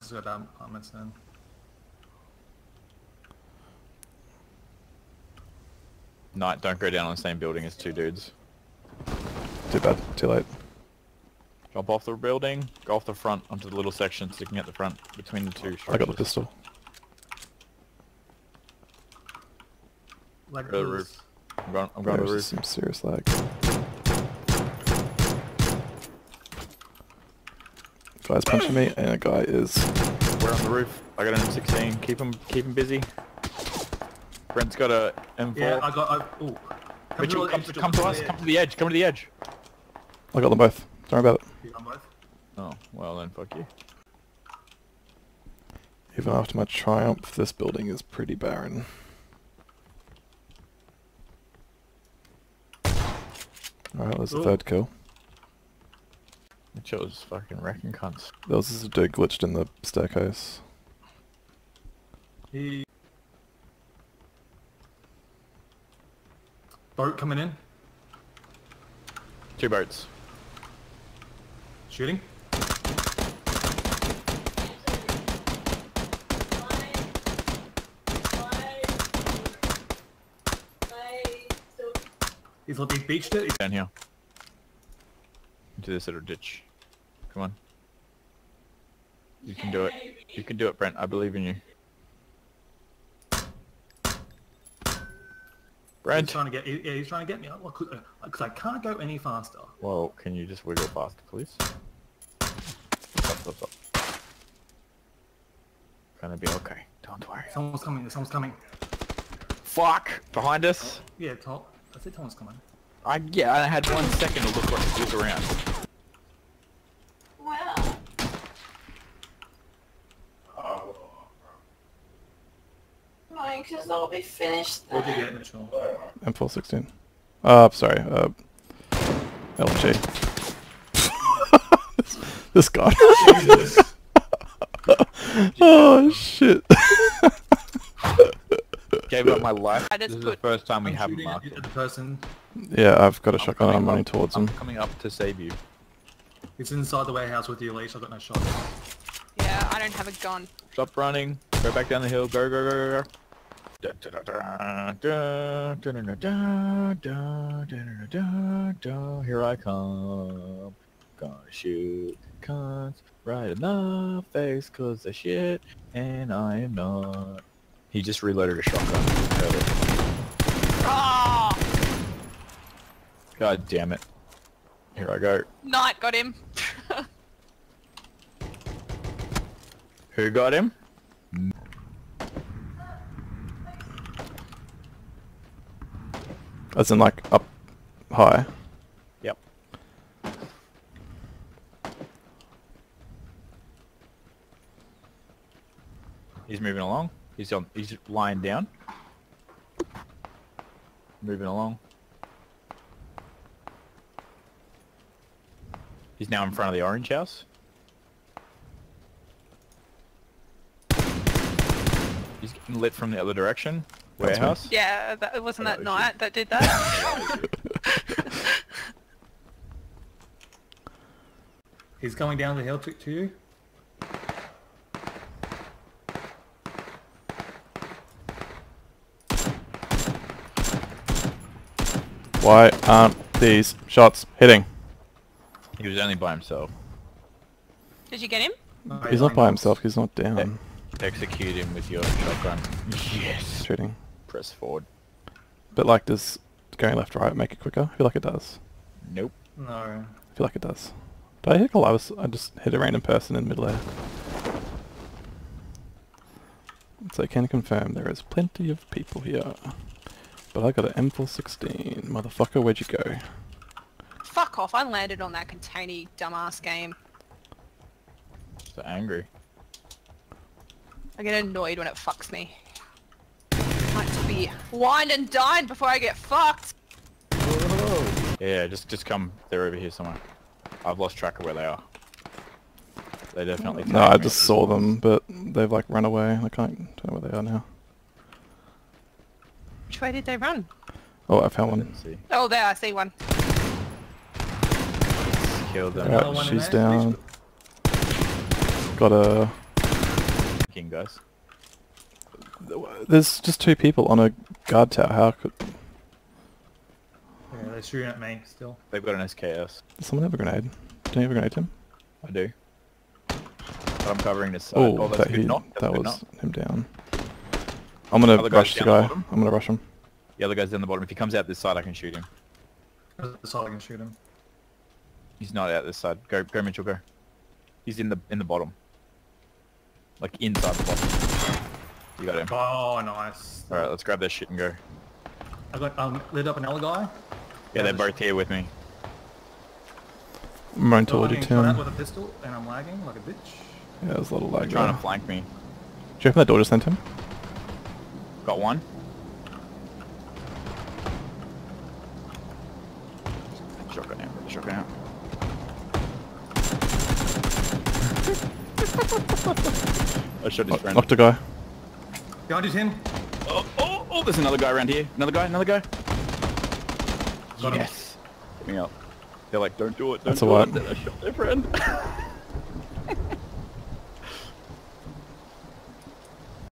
Let's go down apartments then. Night, don't go down on the same building as two dudes. Too bad. Too late. Jump off the building, go off the front onto the little section sticking at the front between the two I got the pistol. Like Go to the roof. I'm going, I'm going to the There's roof. some serious lag. Guy's punching me, and a guy is. We're on the roof. I got an M16. Keep him, keep him busy. Brent's got a M4. Yeah, I got. I, oh. Mitchell, come, to, come to us. Come to the edge. Come to the edge. I got them both. Don't worry about it. Oh, well then, fuck you. Even after my triumph, this building is pretty barren. Alright, there's the third kill. Mitchell's fucking wrecking cunts. There was this dude glitched in the staircase. He. Boat coming in. Two boats. Shooting. He's he's beached it. He's Down here. Into this little ditch. Come on. You can do it. You can do it, Brent. I believe in you. Brent. He's Brent! trying to get. Yeah, he's trying to get me. Because uh, I can't go any faster. Well, can you just wiggle faster, please? Stop, stop, stop. Gonna be okay. Don't worry. Someone's coming. Someone's coming. Fuck! Behind us! Yeah, Tom. I said someone's coming. I yeah, I had one second to look look around. Because I'll be finished What'd you get, Mitchell? M416. Uh, sorry, uh, LG. this guy. oh shit. Gave up my life. I just this is the first time we I'm haven't marked at it. the person. yeah, I've got a I'm shotgun and I'm running up- towards I'm him. coming up to save you. He's inside the warehouse with your leash. I've got no shot. Yeah, I don't have a gun. Stop running. Go back down the hill. Go, go, go, go, go. Here I come. Gonna shoot cunts right in the face cause they shit and I am not. He just reloaded a shotgun. Ah! God damn it. Here I go. Night got him. Who got him? As in like up high. Yep. He's moving along. He's on. He's lying down. Moving along. He's now in front of the orange house. He's getting lit from the other direction. That's me. Warehouse. yeah, that wasn't Oh, that shit. Night that did that. He's coming down the hill to, to you. Why aren't these shots hitting? He was only by himself. did you get him? No, He's not by himself, he's not down. Execute him with your shotgun. Yes. Shooting. Press forward. But like, does going left right make it quicker? I feel like it does. Nope. No. I feel like it does. Did I hit a I was I just hit a random person in midair. So I can confirm there is plenty of people here. But I got an M416. Motherfucker, where'd you go? Fuck off, I landed on that containy dumbass game. So angry. I get annoyed when it fucks me. I like to be wined and dined before I get fucked. Yeah, just just come. They're over here somewhere. I've lost track of where they are. They definitely. No, I just saw them, but they've like run away. I can't don't know where they are now. Which way did they run? Oh, I found I one. didn't see. Oh, there, I see one. Killed them. Yeah, one she's down. Got a flanking, guys. There's just two people on a guard tower. How could Yeah, they're shooting at me still. They've got an SKS. does someone have a grenade? Do you have a grenade, Tim? I do. But I'm covering this side. Oh, oh that's that, a good he, knock. That's a that good was knock. him down. I'm gonna Other rush the down the guy. I'm gonna rush him. The other guy's down the bottom. If he comes out this side, I can shoot him. That's how I can shoot him. He's not out this side. Go, go, Mitchell, go. He's in the in the bottom. Like inside the bottom. You got him. Oh, nice. All right, let's grab that shit and go. I got um, lit up another guy. Yeah, they're both here with me. I'm running So toward I'm you, Tim. with a pistol, and I'm lagging like a bitch. Yeah, there's a lot of lag trying there. to flank me. Do you open that door just then, Tim? Got one. Shotgun out. Shotgun out. I shot his friend. Knocked a guy. Behind you, Tim. Oh, oh, oh, there's another guy around here. Another guy, another guy. Got him. yes. Get me up. They're like, don't do it, don't That's a do what? it. Then I shot their friend.